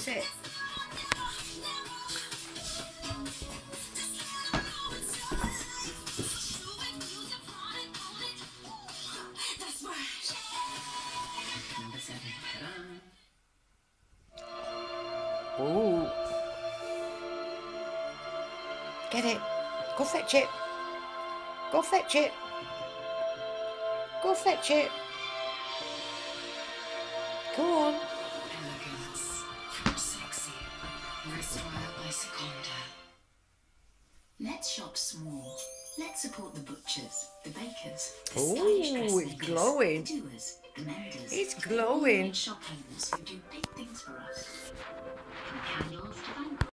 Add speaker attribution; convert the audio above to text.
Speaker 1: is it?
Speaker 2: Number seven. Ta-da.
Speaker 1: Ooh. Get it. Go fetch it. Go fetch it. Go fetch it. Go on.
Speaker 2: Wristwear by Sekonda. Let's shop small. Let's support the butchers, the bakers, the
Speaker 1: Ooh, it's glowing.
Speaker 2: the doers, the menders.
Speaker 1: It's glowing.
Speaker 2: shop owners who do big things